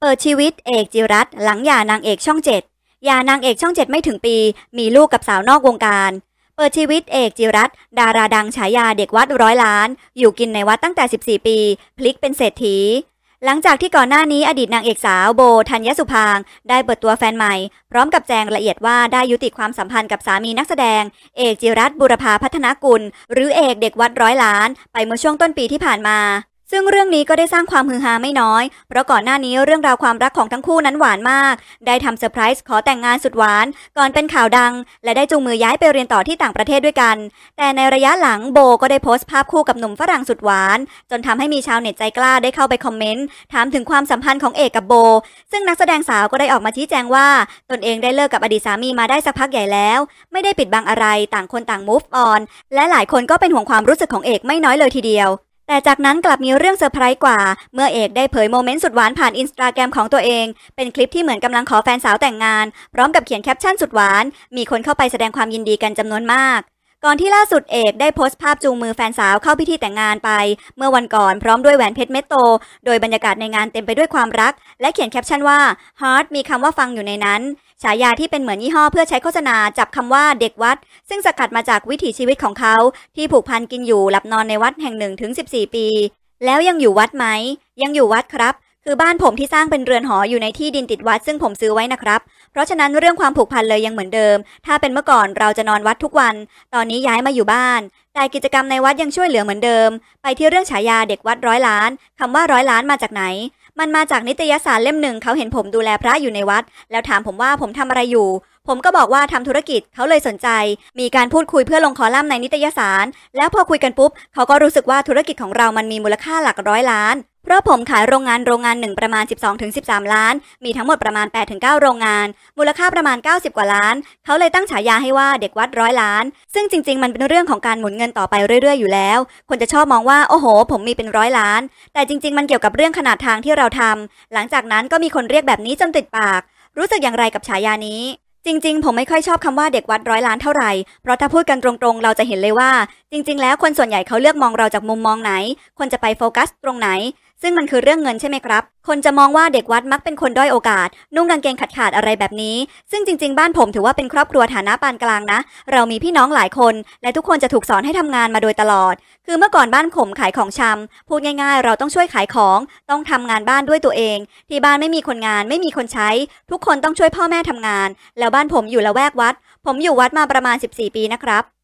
เปิดชีวิตเอกจิรัตหลังหย่านางเอกช่องเจ็ดหย่านางเอกช่องเจ็ดไม่ถึงปี มีลูกกับสาวนอกวงการ เปิดชีวิตเอกจิรัตดาราดังฉายาเด็กวัดร้อยล้าน อยู่กินในวัดตั้งแต่ 14 ปี พลิกเป็นเศรษฐี หลังจากที่ก่อนหน้านี้อดีตนางเอกสาวโบธัญญสุพาง ได้เปิดตัวแฟนใหม่ พร้อมกับแจงละเอียดว่าได้ยุติความสัมพันธ์กับสามีนักแสดง เอกจิรัตบุรพาพัฒนากุล หรือเอกเด็กวัดร้อยล้าน ไปเมื่อช่วงต้นปีที่ผ่านมา ซึ่งเรื่องนี้ก็ได้สร้างความฮือฮาไม่น้อย เพราะก่อนหน้านี้เรื่องราวความรักของทั้งคู่นั้นหวานมาก ได้ทำเซอร์ไพรส์ขอแต่งงานสุดหวาน ก่อนเป็นข่าวดัง และได้จูงมือย้ายไปเรียนต่อที่ต่างประเทศด้วยกัน แต่ในระยะหลังโบก็ได้โพสต์ภาพคู่กับหนุ่มฝรั่งสุดหวาน จนทำให้มีชาวเน็ตใจกล้าได้เข้าไปคอมเมนต์ถามถึงความสัมพันธ์ของเอกกับโบ ซึ่งนักแสดงสาวก็ได้ออกมาชี้แจงว่า ตนเองได้เลิกกับอดีตสามีมาได้สักพักใหญ่แล้ว ไม่ได้ปิดบังอะไรต่างคนต่าง move on และหลายคนก็เป็นห่วงความรู้สึกของเอกไม่น้อยเลยทีเดียว แต่จากนั้นกลับมีเรื่องเซอร์ไพรส์กว่า เมื่อเอกได้เผยโมเมนต์สุดหวานผ่านอินสตาแกรมของตัวเอง เป็นคลิปที่เหมือนกำลังขอแฟนสาวแต่งงาน พร้อมกับเขียนแคปชั่นสุดหวาน มีคนเข้าไปแสดงความยินดีกันจำนวนมาก ก่อนที่ล่าสุดเอกได้โพสต์ภาพจูงมือแฟนสาวเข้าพิธีแต่งงานไป เมื่อวันก่อนพร้อมด้วยแหวนเพชรเม็ดโต โดยบรรยากาศในงานเต็มไปด้วยความรัก และเขียนแคปชั่นว่า heart มีคำว่าฟังอยู่ในนั้น ฉายาที่เป็นเหมือนยี่ห้อเพื่อใช้โฆษณาจับคำว่าเด็กวัด ซึ่งสกัดมาจากวิถีชีวิตของเขา ที่ผูกพันกินอยู่หลับนอนในวัดแห่งหนึ่งถึง 14 ปี แล้วยังอยู่วัดไหม ยังอยู่วัดครับ คือบ้านผมที่สร้างเป็นเรือนหออยู่ในที่ดินติดวัดซึ่งผมซื้อไว้นะครับ เพราะฉะนั้นเรื่องความผูกพันเลยยังเหมือนเดิม ถ้าเป็นเมื่อก่อนเราจะนอนวัดทุกวัน ตอนนี้ย้ายมาอยู่บ้าน แต่กิจกรรมในวัดยังช่วยเหลือเหมือนเดิม ไปที่เรื่องฉายาเด็กวัดร้อยล้านคำว่าร้อยล้านมาจากไหน มันมาจากนิตยสารเล่มหนึ่งเขาเห็นผมดูแลพระอยู่ในวัด แล้วถามผมว่าผมทำอะไรอยู่ ผมก็บอกว่าทำธุรกิจเขาเลยสนใจ มีการพูดคุยเพื่อลงคอลัมน์ในนิตยสาร แล้วพอคุยกันปุ๊บเขาก็รู้สึกว่าธุรกิจของเรามันมีมูลค่าหลักร้อยล้าน เพราะผมขายโรงงานโรงงานหนึ่งประมาณ 12-13 ล้าน มีทั้งหมดประมาณ 8-9 โรงงาน มูลค่าประมาณ 90 กว่าล้าน เขาเลยตั้งฉายาให้ว่าเด็กวัดร้อยล้าน ซึ่งจริง ๆ มันเป็นเรื่องของการหมุนเงินต่อไปเรื่อย ๆ อยู่แล้ว คนจะชอบมองว่า โอ้โห ผมมีเป็นร้อยล้าน แต่จริง ๆ มันเกี่ยวกับเรื่องขนาดทางที่เราทำหลังจากนั้นก็มีคนเรียกแบบนี้จนติดปาก รู้สึกอย่างไรกับฉายานี้จริงๆ ผมไม่ค่อยชอบคำว่าเด็กวัดร้อยล้านเท่าไหร่ เพราะถ้าพูดกันตรงๆ เราจะเห็นเลยว่า จริง ๆ แล้วคนส่วนใหญ่เขาเลือกมองเราจากมุมมองไหน คนจะไปโฟกัสตรงไหน ซึ่งมันคือเรื่องเงินใช่ไหมครับ คนจะมองว่าเด็กวัดมักเป็นคนด้อยโอกาส นุ่งกางเกงขาดขาดอะไรแบบนี้ ซึ่งจริง ๆ บ้านผมถือว่าเป็นครอบครัวฐานะปานกลางนะ เรามีพี่น้องหลายคน และทุกคนจะถูกสอนให้ทำงานมาโดยตลอด คือเมื่อก่อนบ้านผมขายของชำพูดง่าย ๆ เราต้องช่วยขายของ ต้องทำงานบ้านด้วยตัวเอง ที่บ้านไม่มีคนงานไม่มีคนใช้ ทุกคนต้องช่วยพ่อแม่ทำงาน แล้วบ้านผมอยู่ละแวกวัด ผมอยู่วัดมาประมาณ 14 ปีนะครับ